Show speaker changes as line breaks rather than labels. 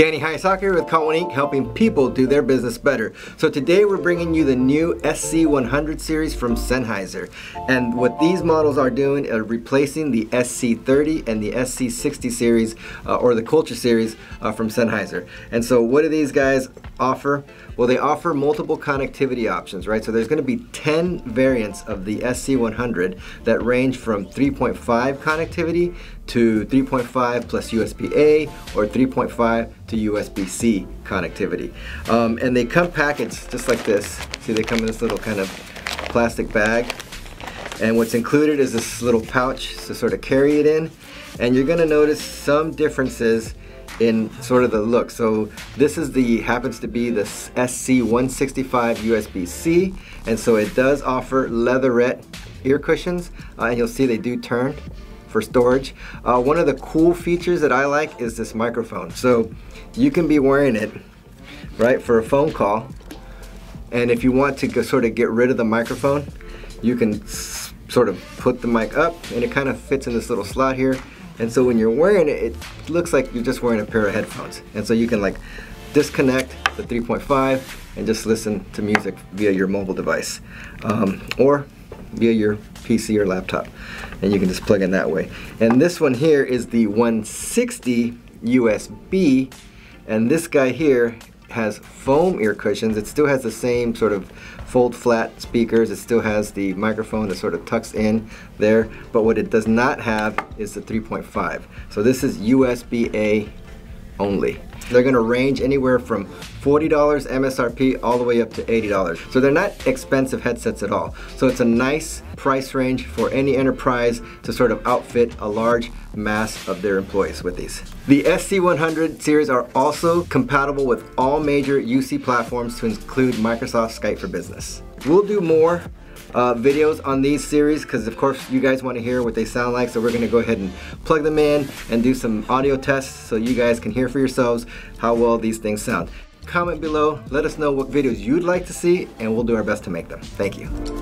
Danny Hayasaka here with Call One Inc. helping people do their business better. So today we're bringing you the new SC100 series from Sennheiser. And what these models are doing are replacing the SC30 and the SC60 series uh, or the Culture series uh, from Sennheiser. And so what do these guys offer? Well, they offer multiple connectivity options, right? So there's going to be 10 variants of the SC100 that range from 3.5 connectivity to 3.5 plus USB-A or 3.5 to USB-C connectivity. Um, and they come packaged just like this. See, they come in this little kind of plastic bag. And what's included is this little pouch to sort of carry it in. And you're gonna notice some differences in sort of the look. So this is the happens to be the SC165 USB-C, and so it does offer leatherette ear cushions, uh, and you'll see they do turn for storage. Uh, one of the cool features that I like is this microphone. So you can be wearing it, right, for a phone call. And if you want to go, sort of get rid of the microphone, you can sort of put the mic up and it kind of fits in this little slot here. And so when you're wearing it, it looks like you're just wearing a pair of headphones. And so you can like disconnect the 3.5 and just listen to music via your mobile device. Um, or via your PC or laptop and you can just plug in that way. And this one here is the 160 USB and this guy here has foam ear cushions. It still has the same sort of fold flat speakers. It still has the microphone that sort of tucks in there. But what it does not have is the 3.5. So this is USB-A only. They're gonna range anywhere from $40 MSRP all the way up to $80. So they're not expensive headsets at all. So it's a nice price range for any enterprise to sort of outfit a large mass of their employees with these. The SC100 series are also compatible with all major UC platforms to include Microsoft Skype for Business. We'll do more uh, videos on these series because of course you guys want to hear what they sound like so we're going to go ahead and plug them in and do some audio tests so you guys can hear for yourselves how well these things sound. Comment below, let us know what videos you'd like to see and we'll do our best to make them. Thank you.